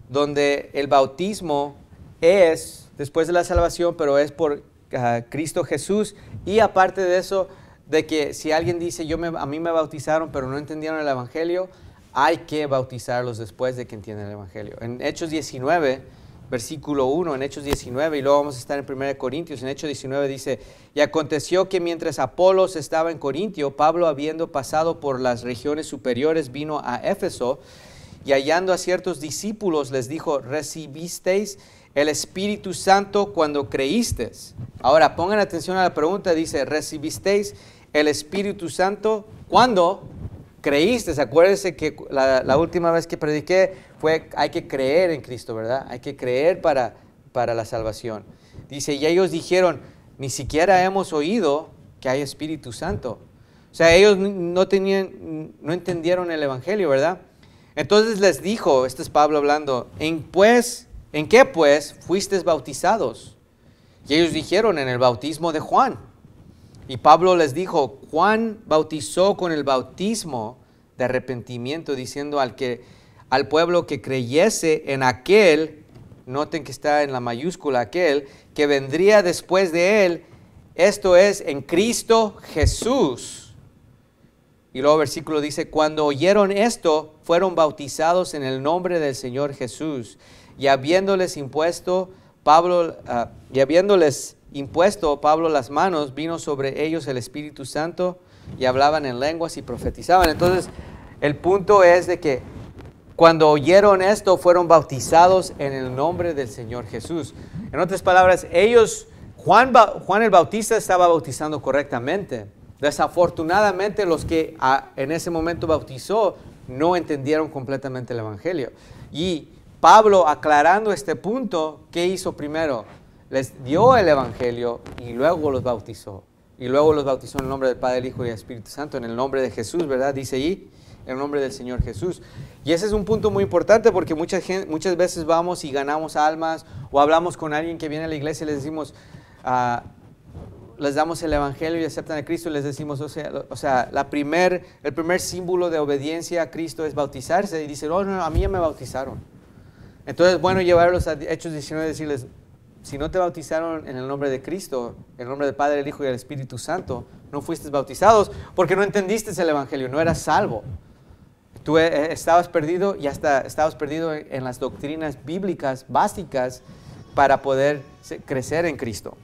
donde el bautismo es después de la salvación, pero es por ah, Cristo Jesús. Y aparte de eso, de que si alguien dice, yo me, a mí me bautizaron, pero no entendieron el Evangelio, hay que bautizarlos después de que entiendan el Evangelio. En Hechos 19 versículo 1 en Hechos 19 y luego vamos a estar en 1 Corintios. En Hechos 19 dice, y aconteció que mientras Apolos estaba en Corintio, Pablo habiendo pasado por las regiones superiores vino a Éfeso y hallando a ciertos discípulos les dijo, recibisteis el Espíritu Santo cuando creísteis. Ahora pongan atención a la pregunta, dice, recibisteis el Espíritu Santo cuando creíste. Acuérdense que la, la última vez que prediqué fue, hay que creer en Cristo, ¿verdad? Hay que creer para, para la salvación. Dice, y ellos dijeron, ni siquiera hemos oído que hay Espíritu Santo. O sea, ellos no, tenían, no entendieron el Evangelio, ¿verdad? Entonces les dijo, este es Pablo hablando, ¿en, pues, ¿en qué pues fuisteis bautizados? Y ellos dijeron, en el bautismo de Juan. Y Pablo les dijo, Juan bautizó con el bautismo de arrepentimiento, diciendo al que al pueblo que creyese en aquel, noten que está en la mayúscula aquel, que vendría después de él, esto es en Cristo Jesús. Y luego versículo dice, cuando oyeron esto, fueron bautizados en el nombre del Señor Jesús. Y habiéndoles impuesto Pablo, ah, y habiéndoles impuesto Pablo las manos, vino sobre ellos el Espíritu Santo y hablaban en lenguas y profetizaban. Entonces, el punto es de que cuando oyeron esto, fueron bautizados en el nombre del Señor Jesús. En otras palabras, ellos, Juan, Juan el Bautista estaba bautizando correctamente. Desafortunadamente, los que en ese momento bautizó no entendieron completamente el Evangelio. Y Pablo, aclarando este punto, ¿qué hizo primero? Les dio el Evangelio y luego los bautizó. Y luego los bautizó en el nombre del Padre, Hijo y el Espíritu Santo, en el nombre de Jesús, ¿verdad? Dice ahí, en el nombre del Señor Jesús. Y ese es un punto muy importante porque muchas, muchas veces vamos y ganamos almas o hablamos con alguien que viene a la iglesia y les decimos, ah, les damos el Evangelio y aceptan a Cristo les decimos, o sea, la primer, el primer símbolo de obediencia a Cristo es bautizarse. Y dicen, oh, no, a mí ya me bautizaron. Entonces, bueno, llevarlos a Hechos 19 y decirles, si no te bautizaron en el nombre de Cristo, en el nombre del Padre, el Hijo y el Espíritu Santo, no fuiste bautizados porque no entendiste el Evangelio, no eras salvo. Tú eh, eh, estabas perdido y hasta estabas perdido en las doctrinas bíblicas básicas para poder crecer en Cristo.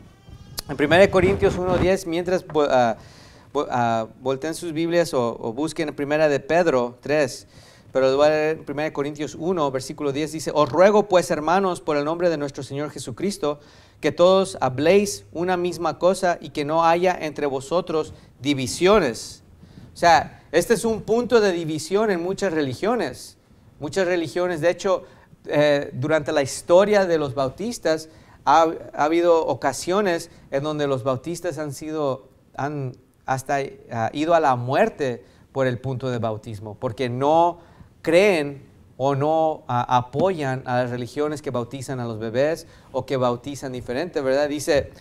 En 1 Corintios 1.10, mientras uh, volteen sus Biblias o, busquen en 1 de Pedro 3, pero en 1 Corintios 1, versículo 10 dice, os ruego pues hermanos por el nombre de nuestro Señor Jesucristo, que todos habléis una misma cosa y que no haya entre vosotros divisiones. O sea, este es un punto de división en muchas religiones. Muchas religiones, de hecho, eh, durante la historia de los bautistas, ha, habido ocasiones en donde los bautistas han sido, han hasta ah, ido a la muerte por el punto de bautismo, porque no creen o no ah, apoyan a las religiones que bautizan a los bebés o que bautizan diferente, ¿verdad? Dice,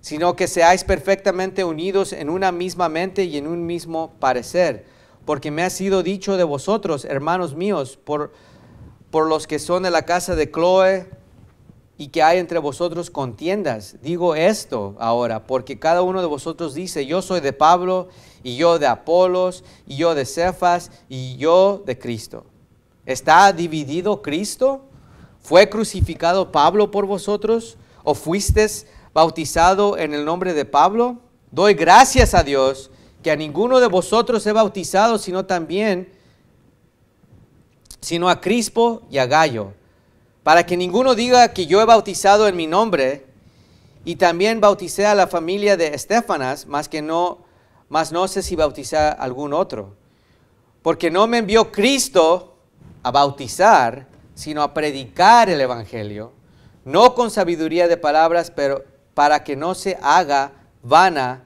sino que seáis perfectamente unidos en una misma mente y en un mismo parecer, porque me ha sido dicho de vosotros, hermanos míos, por, por los que son de la casa de Chloe, y que hay entre vosotros contiendas. Digo esto ahora, porque cada uno de vosotros dice, yo soy de Pablo, y yo de Apolos, y yo de Cefas, y yo de Cristo. ¿Está dividido Cristo? ¿Fue crucificado Pablo por vosotros? ¿O fuisteis bautizado en el nombre de Pablo? Doy gracias a Dios que a ninguno de vosotros he bautizado, sino también, sino a Crispo y a Gallo para que ninguno diga que yo he bautizado en mi nombre, y también bauticé a la familia de Estefanas, más que no, más no sé si bauticé a algún otro. Porque no me envió Cristo a bautizar, sino a predicar el Evangelio, no con sabiduría de palabras, pero para que no se haga vana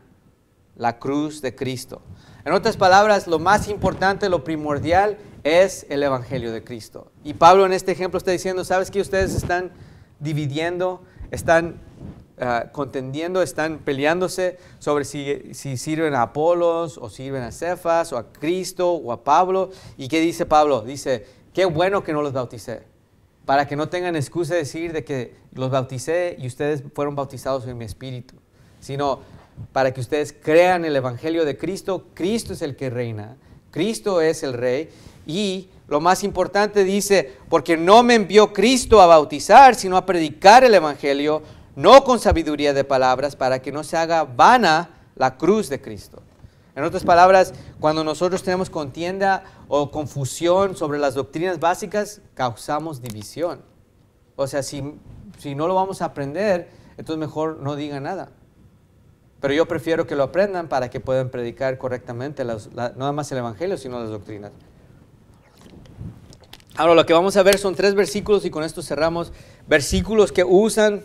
la cruz de Cristo. En otras palabras, lo más importante, lo primordial es el Evangelio de Cristo. Y Pablo en este ejemplo está diciendo, ¿sabes que ustedes están dividiendo, están ah, contendiendo, están peleándose sobre si, si, sirven a Apolos o sirven a Cefas o a Cristo o a Pablo? ¿Y qué dice Pablo? Dice, qué bueno que no los bauticé, para que no tengan excusa de decir de que los bauticé y ustedes fueron bautizados en mi espíritu, sino para que ustedes crean el Evangelio de Cristo. Cristo es el que reina, Cristo es el rey y lo más importante dice, porque no me envió Cristo a bautizar, sino a predicar el Evangelio, no con sabiduría de palabras, para que no se haga vana la cruz de Cristo. En otras palabras, cuando nosotros tenemos contienda o confusión sobre las doctrinas básicas, causamos división. O sea, si, si no lo vamos a aprender, entonces mejor no diga nada. Pero yo prefiero que lo aprendan para que puedan predicar correctamente no nada más el Evangelio, sino las doctrinas. Ahora lo que vamos a ver son tres versículos y con esto cerramos. Versículos que usan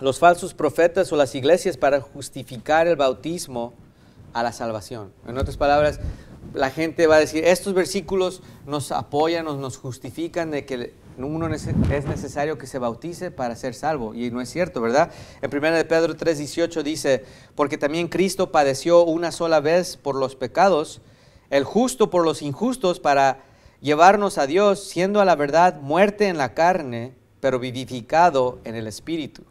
los falsos profetas o las iglesias para justificar el bautismo a la salvación. En otras palabras, la gente va a decir, estos versículos nos apoyan, nos, nos justifican de que uno es necesario que se bautice para ser salvo. Y no es cierto, ¿verdad? En 1 de Pedro 3:18 dice, porque también Cristo padeció una sola vez por los pecados, el justo por los injustos, para llevarnos a Dios, siendo a la verdad muerte en la carne, pero vivificado en el Espíritu,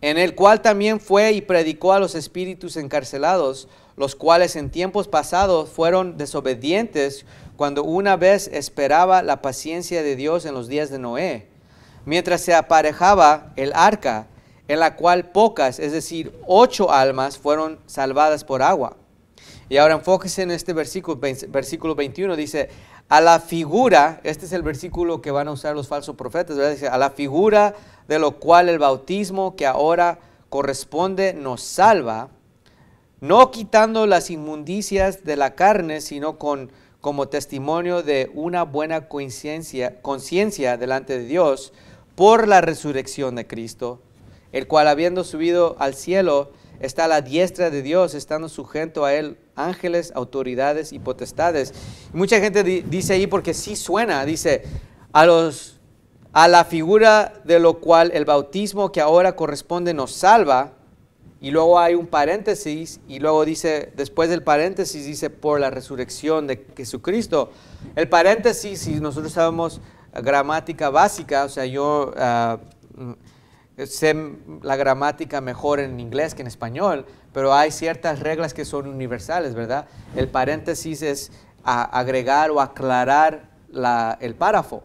en el cual también fue y predicó a los espíritus encarcelados, los cuales en tiempos pasados fueron desobedientes cuando una vez esperaba la paciencia de Dios en los días de Noé, mientras se aparejaba el arca, en la cual pocas, es decir, ocho almas fueron salvadas por agua. Y ahora enfóquese en este versículo, versículo 21, dice, a la figura, este es el versículo que van a usar los falsos profetas, ¿verdad? Dice, a la figura de lo cual el bautismo que ahora corresponde nos salva, no quitando las inmundicias de la carne, sino con como testimonio de una buena conciencia delante de Dios por la resurrección de Cristo, el cual habiendo subido al cielo está a la diestra de Dios, estando sujeto a él ángeles, autoridades y potestades. mucha gente dice ahí porque sí suena, dice a los a la figura de lo cual el bautismo que ahora corresponde nos salva, y luego hay un paréntesis, y luego dice, después del paréntesis dice, por la resurrección de Jesucristo. El paréntesis, si nosotros sabemos gramática básica, o sea, yo ah, mm, sé la gramática mejor en inglés que en español, pero hay ciertas reglas que son universales, ¿verdad? El paréntesis es agregar o aclarar el párrafo,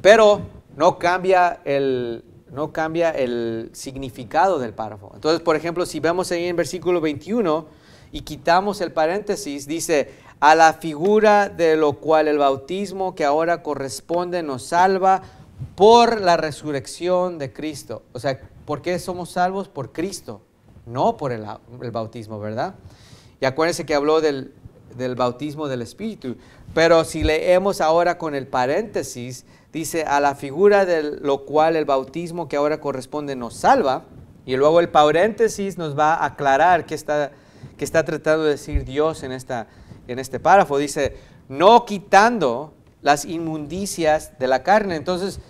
pero no cambia el, no cambia el significado del párrafo. Entonces, por ejemplo, si vemos ahí en versículo 21 y quitamos el paréntesis, dice, a la figura de lo cual el bautismo que ahora corresponde nos salva por la resurrección de Cristo. O sea, ¿por qué somos salvos? Por Cristo, no por el, bautismo, ¿verdad? Y acuérdense que habló del, del bautismo del Espíritu. Pero si leemos ahora con el paréntesis, dice, a la figura de lo cual el bautismo que ahora corresponde nos salva, y luego el paréntesis nos va a aclarar qué está, qué está tratando de decir Dios en, esta, en este párrafo. Dice, no quitando las inmundicias de la carne. Entonces,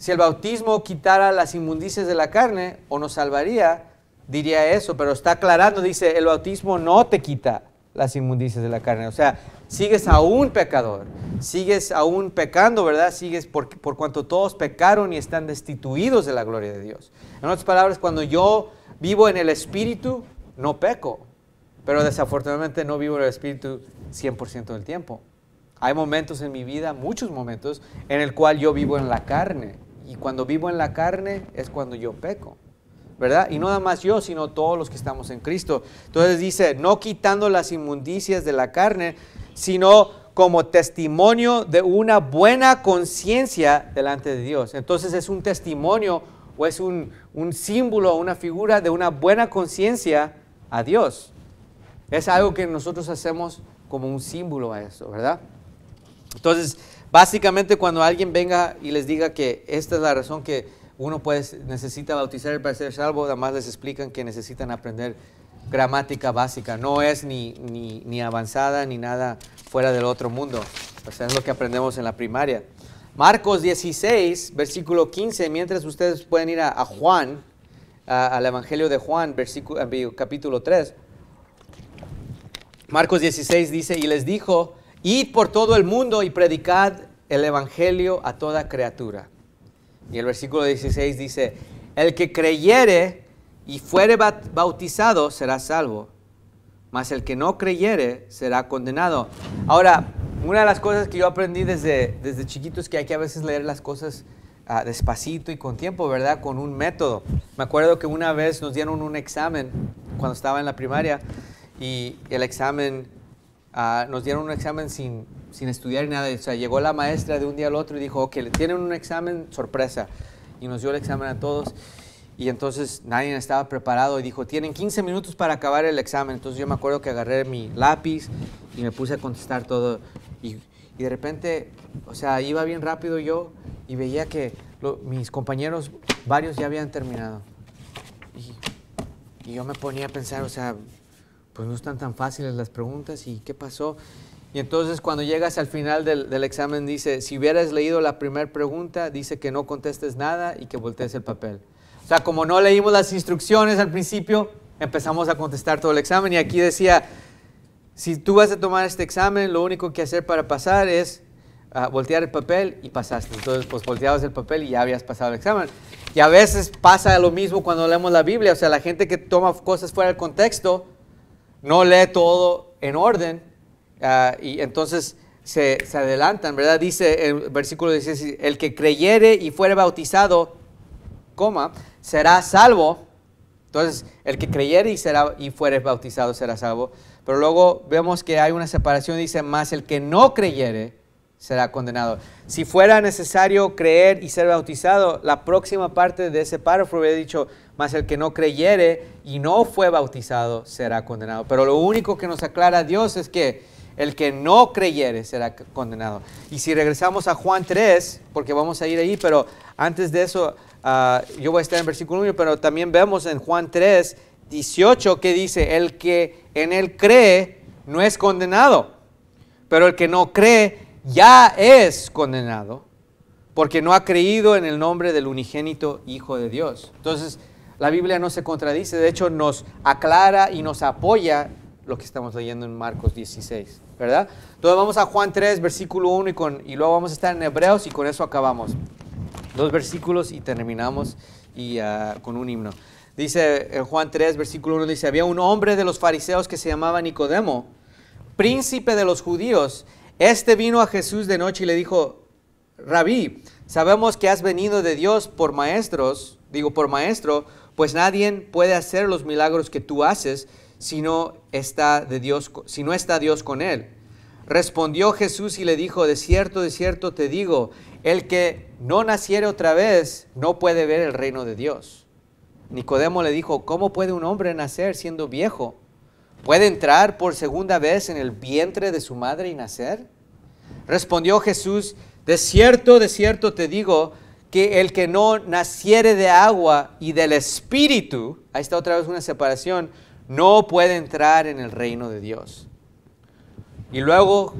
si el bautismo quitara las inmundicias de la carne o nos salvaría, diría eso, pero está aclarando, dice, el bautismo no te quita las inmundicias de la carne. O sea, sigues aún pecador, sigues aún pecando, ¿verdad? Sigues por, por cuanto todos pecaron y están destituidos de la gloria de Dios. En otras palabras, cuando yo vivo en el Espíritu, no peco, pero desafortunadamente no vivo en el Espíritu 100% del tiempo. Hay momentos en mi vida, muchos momentos, en el cual yo vivo en la carne. Y cuando vivo en la carne es cuando yo peco. ¿verdad? Y no nada más yo, sino todos los que estamos en Cristo. Entonces dice, no quitando las inmundicias de la carne, sino como testimonio de una buena conciencia delante de Dios. Entonces es un testimonio o es un, un símbolo, una figura de una buena conciencia a Dios. Es algo que nosotros hacemos como un símbolo a eso, ¿verdad? Entonces, básicamente cuando alguien venga y les diga que esta es la razón que uno pues necesita bautizar para ser salvo, además les explican que necesitan aprender gramática básica, no es ni, ni, avanzada ni nada fuera del otro mundo, o sea, es lo que aprendemos en la primaria. Marcos 16, versículo 15, mientras ustedes pueden ir a, Juan, al Evangelio de Juan, capítulo 3. Marcos 16 dice, y les dijo, id por todo el mundo y predicad el Evangelio a toda criatura. Y el versículo 16 dice, el que creyere y fuere bautizado será salvo, mas el que no creyere será condenado. Ahora, una de las cosas que yo aprendí desde, desde chiquito es que hay que a veces leer las cosas ah, despacito y con tiempo, ¿verdad? Con un método. Me acuerdo que una vez nos dieron un examen cuando estaba en la primaria y el examen, nos dieron un examen sin, sin estudiar ni nada. O sea, llegó la maestra de un día al otro y dijo, ok, tienen un examen sorpresa. Y nos dio el examen a todos. Y entonces nadie estaba preparado y dijo, tienen 15 minutos para acabar el examen. Entonces yo me acuerdo que agarré mi lápiz y me puse a contestar todo. Y, y de repente, o sea, iba bien rápido yo y veía que mis compañeros, varios ya habían terminado. Y, y yo me ponía a pensar, o sea, pues no están tan fáciles las preguntas y qué pasó. Y entonces cuando llegas al final del, examen dice, si hubieras leído la primera pregunta, dice que no contestes nada y que voltees el papel. O sea, como no leímos las instrucciones al principio, empezamos a contestar todo el examen y aquí decía, si tú vas a tomar este examen, lo único que hacer para pasar es ah, voltear el papel y pasaste. Entonces, pues volteabas el papel y ya habías pasado el examen. Y a veces pasa lo mismo cuando leemos la Biblia, o sea, la gente que toma cosas fuera del contexto, no lee todo en orden Ah, y entonces se, adelantan, ¿verdad? Dice el versículo 16, el que creyere y fuere bautizado, coma, será salvo. Entonces, el que creyere y, será, y fuere bautizado será salvo. Pero luego vemos que hay una separación, dice, más el que no creyere será condenado. Si fuera necesario creer y ser bautizado, la próxima parte de ese párrafo hubiera dicho, más el que no creyere y no fue bautizado será condenado. Pero lo único que nos aclara Dios es que el que no creyere será condenado. Y si regresamos a Juan 3, porque vamos a ir ahí, pero antes de eso, ah, yo voy a estar en versículo 1, pero también vemos en Juan 3, 18 que dice, el que en él cree no es condenado, pero el que no cree ya es condenado, porque no ha creído en el nombre del unigénito Hijo de Dios. Entonces, la Biblia no se contradice, de hecho nos aclara y nos apoya lo que estamos leyendo en Marcos 16, ¿verdad? Entonces vamos a Juan 3, versículo 1 y, con, y luego vamos a estar en Hebreos y con eso acabamos. Dos versículos y terminamos y, ah, con un himno. Dice en Juan 3, versículo 1, dice, había un hombre de los fariseos que se llamaba Nicodemo, príncipe de los judíos. Este vino a Jesús de noche y le dijo, Rabí, sabemos que has venido de Dios por maestros, digo por maestro, pues nadie puede hacer los milagros que tú haces si no está, de Dios, si no está Dios con él. Respondió Jesús y le dijo, de cierto, de cierto te digo, el que no naciere otra vez no puede ver el reino de Dios. Nicodemo le dijo, ¿cómo puede un hombre nacer siendo viejo? ¿Puede entrar por segunda vez en el vientre de su madre y nacer? Respondió Jesús, de cierto, de cierto te digo, que el que no naciere de agua y del Espíritu, ahí está otra vez una separación, no puede entrar en el reino de Dios. Y luego,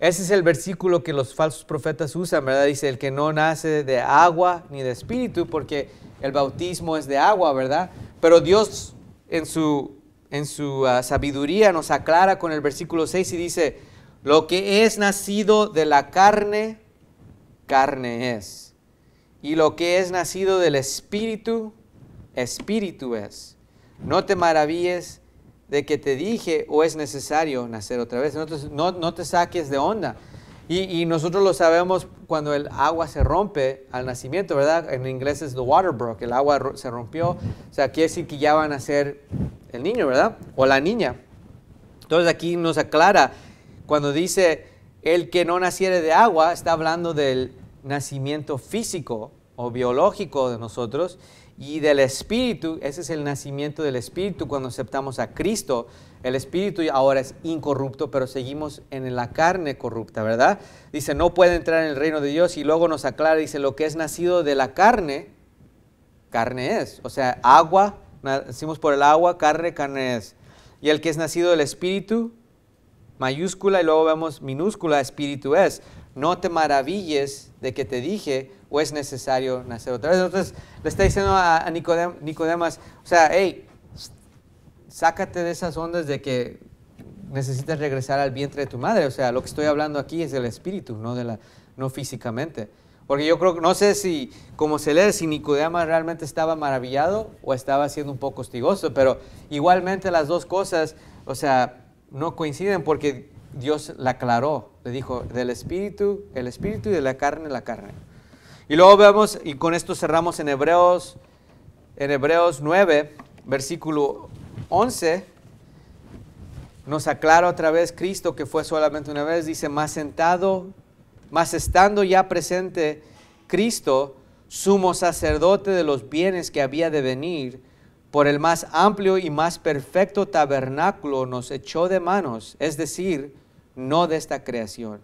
ese es el versículo que los falsos profetas usan, ¿verdad? Dice, el que no nace de agua ni de Espíritu, porque el bautismo es de agua, ¿verdad? Pero Dios en su, en su ah, sabiduría nos aclara con el versículo 6 y dice, lo que es nacido de la carne, carne es y lo que es nacido del Espíritu, Espíritu es. No te maravilles de que te dije o es necesario nacer otra vez. No te, saques de onda. Y, nosotros lo sabemos cuando el agua se rompe al nacimiento, ¿verdad? En inglés es the water broke, el agua se rompió. O sea, quiere decir que ya van a ser el niño, ¿verdad? O la niña. Entonces aquí nos aclara, cuando dice el que no naciere de agua, está hablando del nacimiento físico o biológico de nosotros y del espíritu, ese es el nacimiento del espíritu cuando aceptamos a Cristo. El espíritu ahora es incorrupto, pero seguimos en la carne corrupta, ¿verdad? Dice, no puede entrar en el reino de Dios y luego nos aclara, dice, lo que es nacido de la carne, carne es. O sea, agua, nacimos por el agua, carne, carne es. Y el que es nacido del espíritu, mayúscula y luego vemos minúscula, espíritu es no te maravilles de que te dije o es necesario nacer otra vez. Entonces le está diciendo a, Nicodemas, o sea, hey, sácate de esas ondas de que necesitas regresar al vientre de tu madre. O sea, lo que estoy hablando aquí es del espíritu, no, de la, no físicamente. Porque yo creo, no sé si, como se lee, si Nicodemas realmente estaba maravillado o estaba siendo un poco hostigoso, pero igualmente las dos cosas, o sea, no coinciden porque Dios la aclaró, le dijo, del espíritu, el espíritu y de la carne, la carne. Y luego vemos, y con esto cerramos en Hebreos, en Hebreos 9, versículo 11, nos aclara otra vez Cristo que fue solamente una vez, dice, más sentado, más estando ya presente Cristo, sumo sacerdote de los bienes que había de venir, por el más amplio y más perfecto tabernáculo nos echó de manos, es decir, no de esta creación.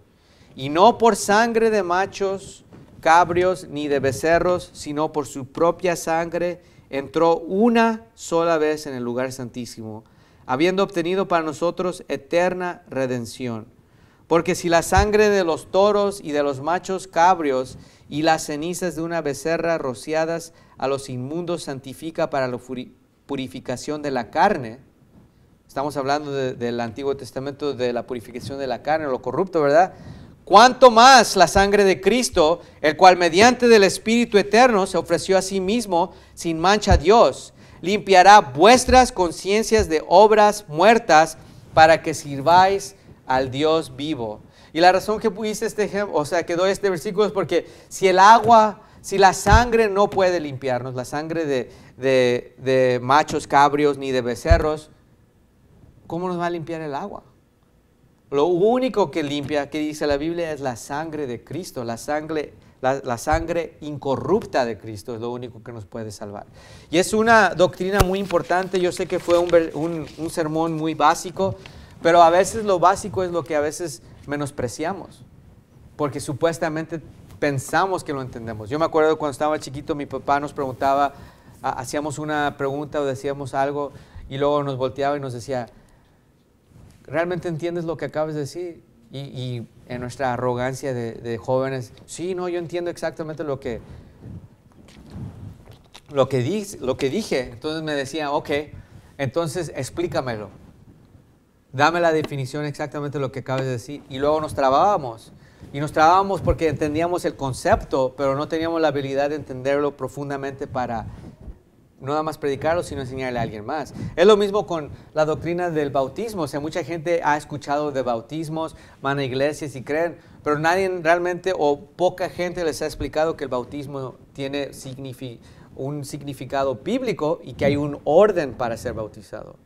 Y no por sangre de machos, cabrios, ni de becerros, sino por su propia sangre, entró una sola vez en el lugar santísimo, habiendo obtenido para nosotros eterna redención. Porque si la sangre de los toros y de los machos cabrios y las cenizas de una becerra rociadas a los inmundos santifica para la purificación de la carne, Estamos hablando del Antiguo Testamento de la purificación de la carne, lo corrupto, ¿verdad? Cuanto más la sangre de Cristo, el cual mediante del Espíritu Eterno se ofreció a sí mismo sin mancha a Dios, limpiará vuestras conciencias de obras muertas para que sirváis al Dios vivo. Y la razón que puse este ejemplo, o sea, que doy este versículo es porque si el agua, si la sangre no puede limpiarnos, la sangre de, de machos cabrios ni de becerros, ¿cómo nos va a limpiar el agua? Lo único que limpia, que dice la Biblia, es la sangre de Cristo, la sangre, la, sangre incorrupta de Cristo es lo único que nos puede salvar. Y es una doctrina muy importante, yo sé que fue un, un sermón muy básico, Pero a veces lo básico es lo que a veces menospreciamos, porque supuestamente pensamos que lo entendemos. Yo me acuerdo cuando estaba chiquito, mi papá nos preguntaba, hacíamos una pregunta o decíamos algo y luego nos volteaba y nos decía, ¿realmente entiendes lo que acabas de decir? Y, en nuestra arrogancia de, jóvenes, sí, no, yo entiendo exactamente lo que, lo que, lo que dije. Entonces me decía, ok, entonces explícamelo. Dame la definición exactamente de lo que acabas de decir. Y luego nos trabábamos. Y nos trabábamos porque entendíamos el concepto, pero no teníamos la habilidad de entenderlo profundamente para no nada más predicarlo, sino enseñarle a alguien más. Es lo mismo con la doctrina del bautismo. O sea, mucha gente ha escuchado de bautismos, van a iglesias y creen, pero nadie realmente o poca gente les ha explicado que el bautismo tiene un significado bíblico y que hay un orden para ser bautizado.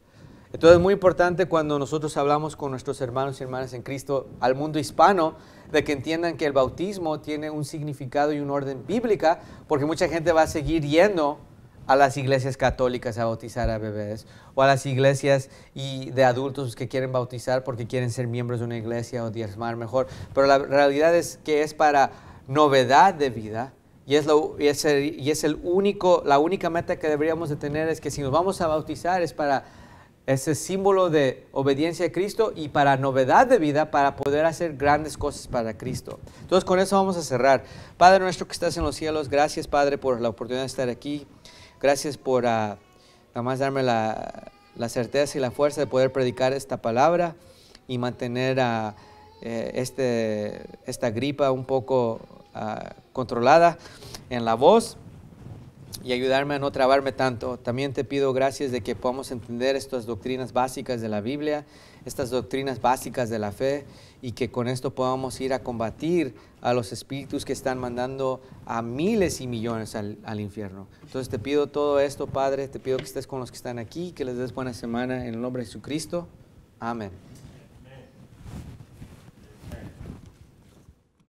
Entonces es muy importante cuando nosotros hablamos con nuestros hermanos y hermanas en Cristo al mundo hispano, de que entiendan que el bautismo tiene un significado y un orden bíblica, porque mucha gente va a seguir yendo a las iglesias católicas a bautizar a bebés o a las iglesias y de adultos que quieren bautizar porque quieren ser miembros de una iglesia o diezmar mejor. Pero la realidad es que es para novedad de vida y es, lo, y es, el, único, la única meta que deberíamos de tener es que si nos vamos a bautizar es para ese símbolo de obediencia a Cristo y para novedad de vida, para poder hacer grandes cosas para Cristo. Entonces con eso vamos a cerrar. Padre nuestro que estás en los cielos, gracias Padre por la oportunidad de estar aquí. Gracias por uh, nada más darme la, la, certeza y la fuerza de poder predicar esta palabra y mantener uh, este, esta gripa un poco uh, controlada en la voz y ayudarme a no trabarme tanto. También te pido gracias de que podamos entender estas doctrinas básicas de la Biblia, estas doctrinas básicas de la fe y que con esto podamos ir a combatir a los espíritus que están mandando a miles y millones al, al, infierno. Entonces te pido todo esto, Padre, te pido que estés con los que están aquí, que les des buena semana en el nombre de Jesucristo. Amén.